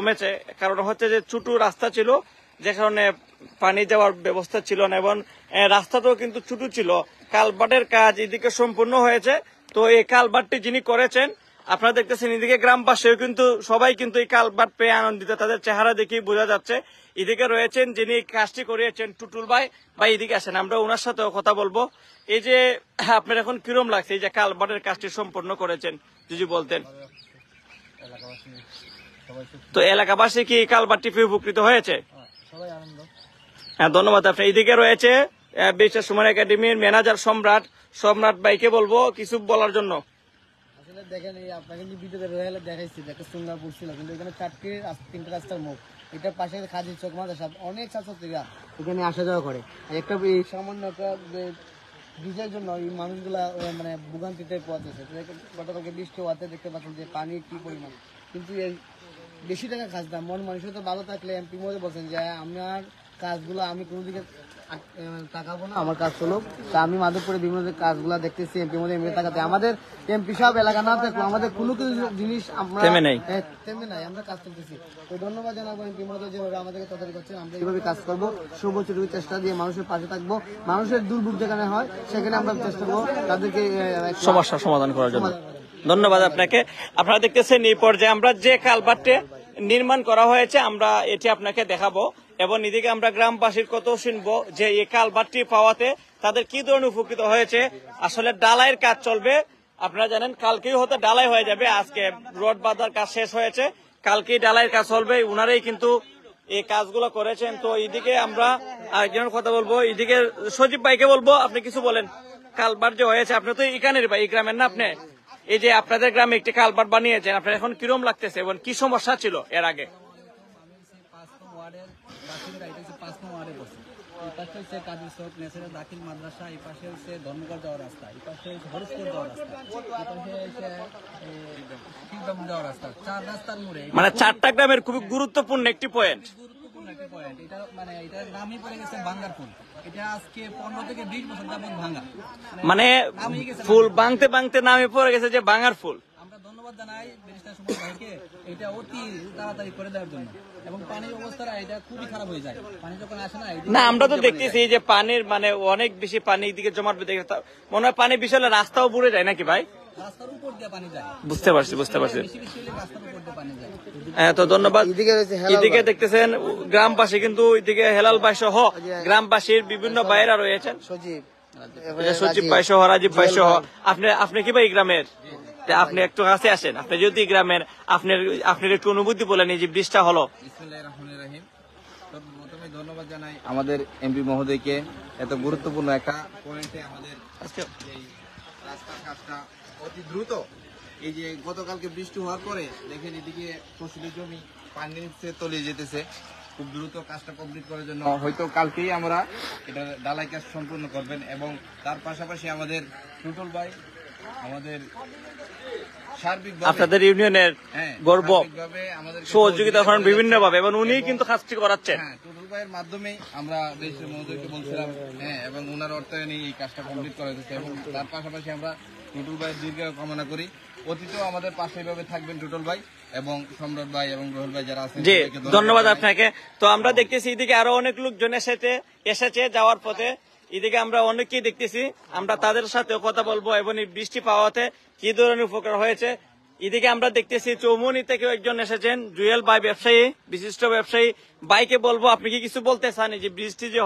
কমেছে। কারণ হচ্ছে যে ছোট রাস্তা ছিল, যে কারণে পানি যাওয়ার ব্যবস্থা ছিল না এবং রাস্তাটাও কিন্তু ছোট ছিল। কালবাটের কাজ এদিকে সম্পূর্ণ হয়েছে। তো এই কালবাটটি যিনি করেছেন, আপনারা দেখতেছেন এদিকে গ্রামবাসীও কিন্তু, সবাই কিন্তু এই কালবাট পেয়ে আনন্দিত। তাদের চেহারা দেখেই বোঝা যাচ্ছে। এদিকে রয়েছেন যিনি কাজটি করিয়েছেন টুটুল ভাই। ভাই, এদিকে আসেন, আমরা ওনার সাথেও কথা বলব। এই যে, আপনার এখন কিরম লাগছে? এই যে কালবাটের কাজটি সম্পূর্ণ করেছেন, যদি বলতেন। তো এলাকাবাসী কি এই কালবাটটি পেয়ে উপকৃত হয়েছে? হ্যাঁ ধন্যবাদ আপনি। এইদিকে রয়েছে বিশ্ব সুমন একাডেমির ম্যানেজার সম্রাট সম্রাট ভাইকে বলব কিছু বলার জন্য। দেখেন এই, আপনাকে দেখাইছি একটা সুন্দর কিন্তু এখানে রাস্তার মুখ। পাশে অনেক এখানে আসা যাওয়া করে। একটা সামান্য জন্য এই মানুষগুলা মানে বৃষ্টি হওয়াতে দেখতে পাচ্ছেন যে পানি কি পরিমাণ। কিন্তু এই বেশি টাকা কাজ না মন মানুষের তো ভালো থাকলে এমপি মধ্যে বলছেন যে আমার কাজগুলো আমি কোনো দিকে তাকাবো না আমার কাজ চলুক। তা আমি মাধবপুরে বিভিন্ন কাজগুলো দেখতেছি এমপি মধ্যে এমপি তাকাতে। আমাদের এমপি সব এলাকা না থাকলে আমাদের কোনো কিছু জিনিস আমরা থেমে নেই। নাই আমরা কাজ করতেছি। তো ধন্যবাদ জানাব এমপি মধ্যে যেভাবে আমাদেরকে তদারকি করছেন আমরা এইভাবে কাজ করব সর্বোচ্চ চেষ্টা দিয়ে মানুষের পাশে থাকব। মানুষের দুর্ভোগ যেখানে হয় সেখানে আমরা চেষ্টা করব তাদেরকে সমস্যা সমাধান করার জন্য। ধন্যবাদ আপনাকে। আপনারা দেখতেছেন এই পর্যায়ে আমরা যে কালভারটি নির্মাণ করা হয়েছে, আমরা এটি আপনাকে দেখাবো। এবং এদিকে আমরা গ্রামবাসীর কত শুনব যে এই কালবারটি পাওয়াতে তাদের কি ধরনের উপকৃত হয়েছে। আসলে ডালাইয়ের কাজ চলবে। আপনারা জানেন, কালকেই হয়তো ডালাই হয়ে যাবে। আজকে রোড বাঁধার কাজ শেষ হয়েছে। কালকেই ডালাইয়ের কাজ চলবে। উনারাই কিন্তু এই কাজগুলো করেছেন। তো এদিকে আমরা আরেকজনের কথা বলব। এদিকে সজীব ভাইকে বলব, আপনি কিছু বলেন। কালবার যে হয়েছে, আপনি তো এখানের ভাই গ্রামের না আপনি? এই যে আপনাদের গ্রামে একটি কালবার বানিয়েছেন আপনার এখন কিরম লাগতেছে এবং কি সমস্যা ছিল এর আগে? পাঁচ নং ওয়ার্ডের বাসিন্দা এটা হচ্ছে পাঁচ নং ওয়ার্ডে বসে এই পাশে হচ্ছে কাজী চৌক নেসারের দাখিল মাদ্রাসা এই পাশে হচ্ছে ধর্মগড় যাওয়ার রাস্তা এই পাশে হচ্ছে হরিশপুর যাওয়ার রাস্তা এই পাশে হচ্ছে শিবদাম যাওয়ার রাস্তা চার রাস্তার মোড়ে মানে চারটা গ্রামের খুবই গুরুত্বপূর্ণ একটি পয়েন্ট পয়েন্ট এটা মানে এটার নামই পড়ে গেছে ফুল। এটা আজকে পনেরো থেকে বিশ বছর যাবত মানে ফুল বাংতে বাংতে নামে পড়ে গেছে যে বাঙার ফুল। আমরা ধন্যবাদ জানাই ব্যারিস্টার সুমন ভাইকে এটা অতি তাড়াতাড়ি করে দেওয়ার জন্য। এবং পানির অবস্থাটা এটা খুবই খারাপ হয়ে যায়। পানি যখন আসে না না আমরা তো দেখতেছি যে পানির মানে অনেক বেশি পানি দিকে জমাট বেঁধে। মনে হয় পানি বেশি হলে রাস্তাও বুড়ে যায় নাকি ভাই? রাস্তার উপর দিয়ে পানি যায়। বুঝতে পারছি বুঝতে পারছি। হ্যাঁ তো ধন্যবাদ। এদিকে দেখতেছেন গ্রামবাসী কিন্তু এদিকে হেলাল ভাই সহ গ্রামবাসীর বিভিন্ন বাইরা রয়েছেন। সজীব। সচিব ভাই সহ রাজীব ভাই সহ। আপনি আপনি কি ভাই গ্রামের? আপনি একটু কাছে আসেন। আপনি যদি গ্রামের আপনার আপনার একটু অনুভূতি বলেন এই যে বৃষ্টিটা হলো। ধন্যবাদ জানাই আমাদের এমপি মহোদয়কে এত গুরুত্বপূর্ণ একটা পয়েন্টে আমাদের রাস্তার কাজটা অতি দ্রুত। এই যে গতকালকে বৃষ্টি হওয়ার পরে দেখেন এদিকে ফসলি জমি পানি নিচে তলিয়ে যেতেছে। খুব দ্রুত কাজটা কমপ্লিট করার জন্য হয়তো কালকেই আমরা এটা ডালাই কাজ সম্পূর্ণ করবেন এবং তার পাশাপাশি আমাদের টুটল ভাই আমাদের সার্বিক আপনাদের ইউনিয়নের হ্যাঁ, গর্ব। সহযোগিতা করেন বিভিন্ন ভাবে এবং উনি কিন্তু কাজটি করাচ্ছেন। হ্যাঁ টুটুল ভাইয়ের মাধ্যমে আমরা দেশের মহোদয়কে বলছিলাম। হ্যাঁ এবং ওনার অর্থায়নে এই কাজটা কমপ্লিট করা হয়েছে এবং তার পাশাপাশি আমরা টুটুল ভাইয়ের দীর্ঘ কামনা করি। অতীতেও আমাদের পাশে এভাবে থাকবেন টুটুল ভাই এবং সম্রাট ভাই এবং রোহল ভাই যারা আছেন জি ধন্যবাদ। আপনাকে। তো আমরা দেখতেছি এদিকে আরও অনেক লোকজন এসেছে এসেছে যাওয়ার পথে। এদিকে আমরা অনেককেই দেখতেছি আমরা তাদের সাথে কথা বলব এবং এই বৃষ্টি পাওয়াতে কি ধরনের উপকার হয়েছে। এদিকে আমরা দেখতেছি চৌমুনি থেকেও একজন এসেছেন জুয়েল ভাই ব্যবসায়ী বিশিষ্ট ব্যবসায়ী। বাইকে বলব আপনি কি কিছু বলতে চান যে বৃষ্টি যে